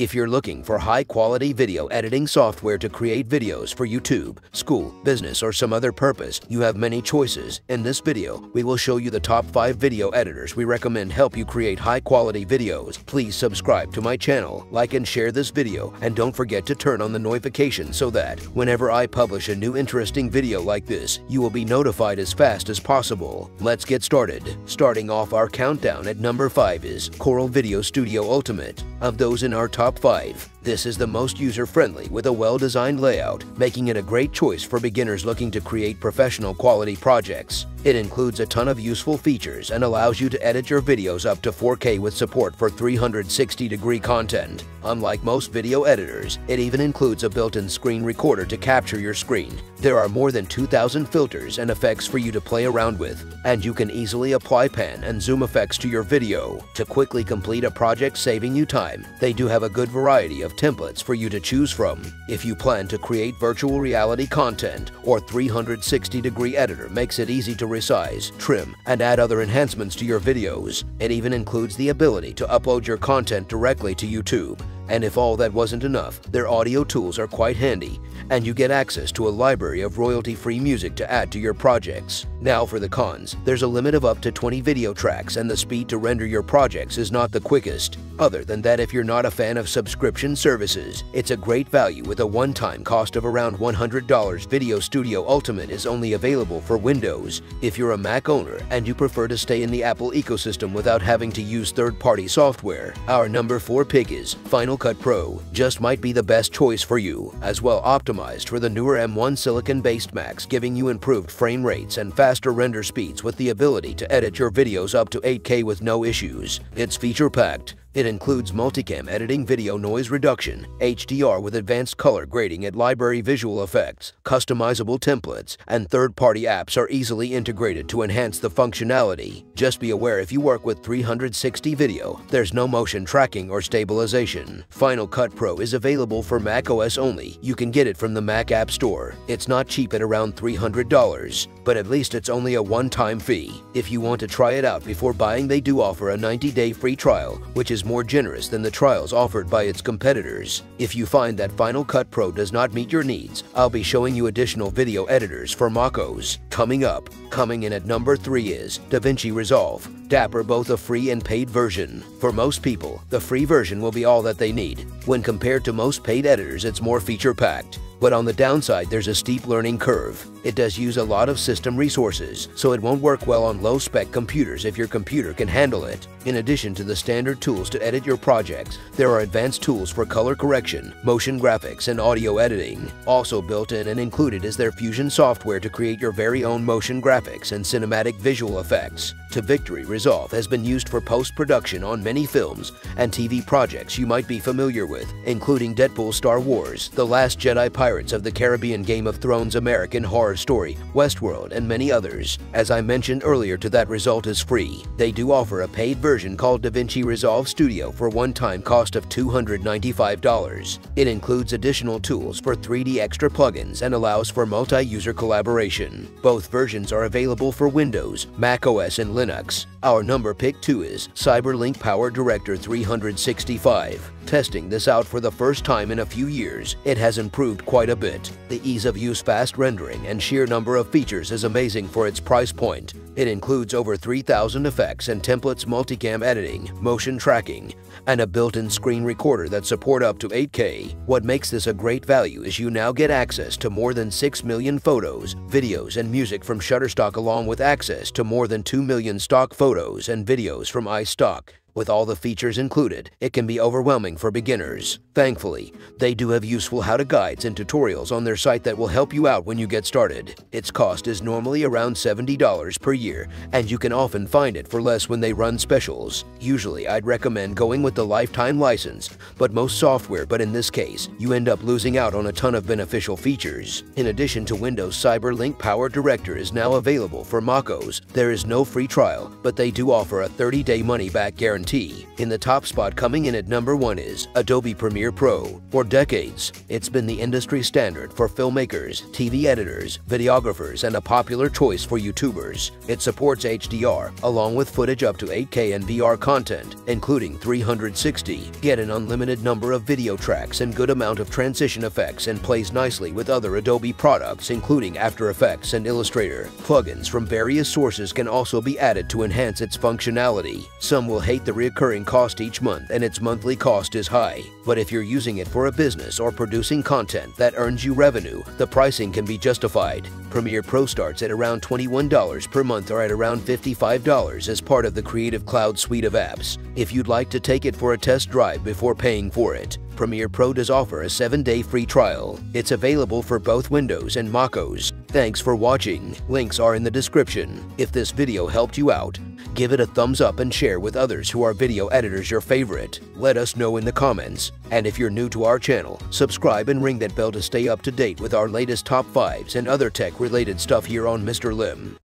If you're looking for high-quality video editing software to create videos for YouTube, school, business, or some other purpose, you have many choices. In this video, we will show you the top 5 video editors we recommend help you create high-quality videos. Please subscribe to my channel, like and share this video, and don't forget to turn on the notification so that, whenever I publish a new interesting video like this, you will be notified as fast as possible. Let's get started. Starting off our countdown at number 5 is Corel Video Studio Ultimate. Of those in our top top 5. This is the most user-friendly with a well-designed layout, making it a great choice for beginners looking to create professional quality projects. It includes a ton of useful features and allows you to edit your videos up to 4K with support for 360-degree content. Unlike most video editors, it even includes a built-in screen recorder to capture your screen. There are more than 2,000 filters and effects for you to play around with, and you can easily apply pan and zoom effects to your video. To quickly complete a project saving you time, they do have a good variety of of templates for you to choose from. If you plan to create virtual reality content, or 360-degree editor makes it easy to resize, trim, and add other enhancements to your videos. It even includes the ability to upload your content directly to YouTube. And if all that wasn't enough, their audio tools are quite handy, and you get access to a library of royalty-free music to add to your projects. Now for the cons, there's a limit of up to 20 video tracks and the speed to render your projects is not the quickest. Other than that, if you're not a fan of subscription services, it's a great value with a one-time cost of around $100. Video Studio Ultimate is only available for Windows. If you're a Mac owner and you prefer to stay in the Apple ecosystem without having to use third-party software, our number 4 pick is Final Cut Pro. Just might be the best choice for you, as well optimized for the newer M1 silicon-based Macs giving you improved frame rates and faster render speeds with the ability to edit your videos up to 8K with no issues. It's feature-packed, it includes multicam editing video noise reduction, HDR with advanced color grading at library visual effects, customizable templates, and third-party apps are easily integrated to enhance the functionality. Just be aware if you work with 360 video, there's no motion tracking or stabilization. Final Cut Pro is available for Mac OS only. You can get it from the Mac App Store. It's not cheap at around $300, but at least it's only a one-time fee. If you want to try it out before buying, they do offer a 90-day free trial, which is is more generous than the trials offered by its competitors. If you find that Final Cut Pro does not meet your needs, I'll be showing you additional video editors for MacOS. Coming up, coming in at number 3 is DaVinci Resolve. Dapper both a free and paid version. For most people, the free version will be all that they need. When compared to most paid editors, it's more feature-packed. But on the downside, there's a steep learning curve. It does use a lot of system resources, so it won't work well on low-spec computers if your computer can handle it. In addition to the standard tools to edit your projects, there are advanced tools for color correction, motion graphics, and audio editing. Also built in and included is their Fusion software to create your very own motion graphics and cinematic visual effects. DaVinci Resolve has been used for post-production on many films and TV projects you might be familiar with, including Deadpool Star Wars, The Last Jedi Pirates of the Caribbean Game of Thrones American Horror Story, Westworld, and many others. As I mentioned earlier DaVinci Resolve is free. They do offer a paid version called DaVinci Resolve Studio for one-time cost of $295. It includes additional tools for 3D extra plugins and allows for multi-user collaboration. Both versions are available for Windows, Mac OS, and Linux. Our number pick 2 is CyberLink Power Director 365. Testing this out for the first time in a few years, it has improved quite a bit. The ease of use fast rendering and sheer number of features is amazing for its price point. It includes over 3,000 effects and templates multicam editing, motion tracking, and a built-in screen recorder that support up to 8K. What makes this a great value is you now get access to more than 6 million photos, videos, and music from Shutterstock along with access to more than 2 million stock photos and videos from iStock. With all the features included, it can be overwhelming for beginners. Thankfully, they do have useful how-to guides and tutorials on their site that will help you out when you get started. Its cost is normally around $70 per year, and you can often find it for less when they run specials. Usually, I'd recommend going with the lifetime license, but most software, but in this case, you end up losing out on a ton of beneficial features. In addition to Windows CyberLink Power Director is now available for MacOS. There is no free trial, but they do offer a 30-day money-back guarantee guarantee. In the top spot coming in at number one is Adobe Premiere Pro. For decades, it's been the industry standard for filmmakers, TV editors, videographers, and a popular choice for YouTubers. It supports HDR, along with footage up to 8K and VR content, including 360. Get an unlimited number of video tracks and good amount of transition effects and plays nicely with other Adobe products including After Effects and Illustrator. Plugins from various sources can also be added to enhance its functionality. Some will hate the recurring cost each month and its monthly cost is high. But if you're using it for a business or producing content that earns you revenue, the pricing can be justified. Premiere Pro starts at around $21 per month or at around $55 as part of the Creative Cloud suite of apps. If you'd like to take it for a test drive before paying for it, Premiere Pro does offer a 7-day free trial. It's available for both Windows and MacOS. Thanks for watching. Links are in the description. If this video helped you out, give it a thumbs up and share with others who are video editors your favorite. Let us know in the comments. And if you're new to our channel, subscribe and ring that bell to stay up to date with our latest top 5s and other tech related stuff here on Mr. Lim.